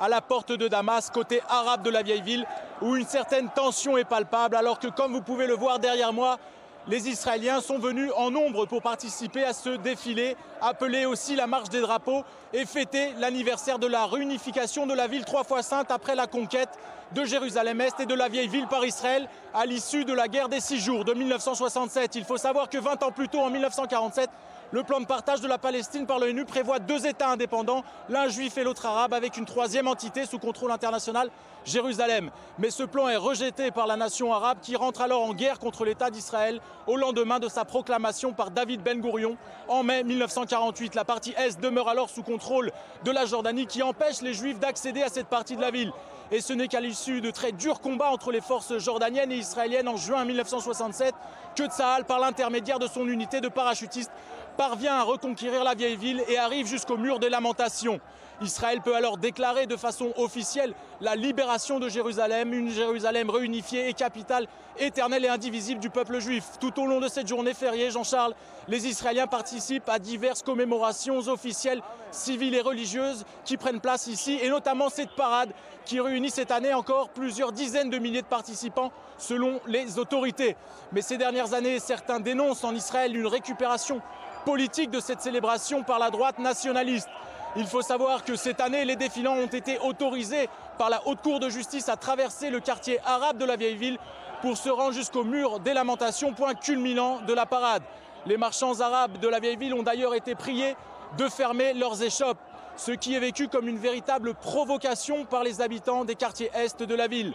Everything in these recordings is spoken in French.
à la porte de Damas, côté arabe de la vieille ville, où une certaine tension est palpable, alors que comme vous pouvez le voir derrière moi, les Israéliens sont venus en nombre pour participer à ce défilé, appelé aussi la marche des drapeaux, et fêter l'anniversaire de la réunification de la ville trois fois sainte après la conquête de Jérusalem-Est et de la vieille ville par Israël à l'issue de la guerre des six jours de 1967. Il faut savoir que 20 ans plus tôt, en 1947, le plan de partage de la Palestine par l'ONU prévoit deux États indépendants, l'un juif et l'autre arabe, avec une troisième entité sous contrôle international, Jérusalem. Mais ce plan est rejeté par la nation arabe qui rentre alors en guerre contre l'État d'Israël au lendemain de sa proclamation par David Ben Gourion en mai 1948. La partie Est demeure alors sous contrôle de la Jordanie qui empêche les Juifs d'accéder à cette partie de la ville. Et ce n'est qu'à l'issue de très durs combats entre les forces jordaniennes et israéliennes en juin 1967 que Tsahal, par l'intermédiaire de son unité de parachutistes, parvient à reconquérir la vieille ville et arrive jusqu'au mur des lamentations. Israël peut alors déclarer de façon officielle la libération de Jérusalem, une Jérusalem réunifiée et capitale éternelle et indivisible du peuple juif. Tout au long de cette journée fériée, Jean-Charles, les Israéliens participent à diverses commémorations officielles, civiles et religieuses qui prennent place ici, et notamment cette parade qui réunit cette année encore plusieurs dizaines de milliers de participants selon les autorités. Mais ces dernières années, certains dénoncent en Israël une récupération politique de cette célébration par la droite nationaliste. Il faut savoir que cette année, les défilants ont été autorisés par la Haute Cour de justice à traverser le quartier arabe de la vieille ville pour se rendre jusqu'au mur des lamentations, point culminant de la parade. Les marchands arabes de la vieille ville ont d'ailleurs été priés de fermer leurs échoppes, ce qui est vécu comme une véritable provocation par les habitants des quartiers est de la ville.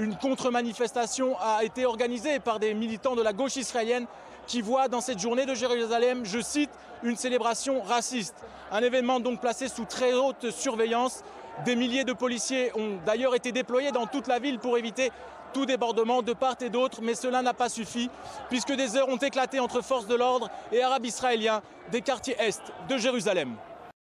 Une contre-manifestation a été organisée par des militants de la gauche israélienne qui voient dans cette journée de Jérusalem, je cite, une célébration raciste. Un événement donc placé sous très haute surveillance. Des milliers de policiers ont d'ailleurs été déployés dans toute la ville pour éviter tout débordement de part et d'autre, mais cela n'a pas suffi, puisque des heures ont éclaté entre forces de l'ordre et arabes israéliens des quartiers est de Jérusalem.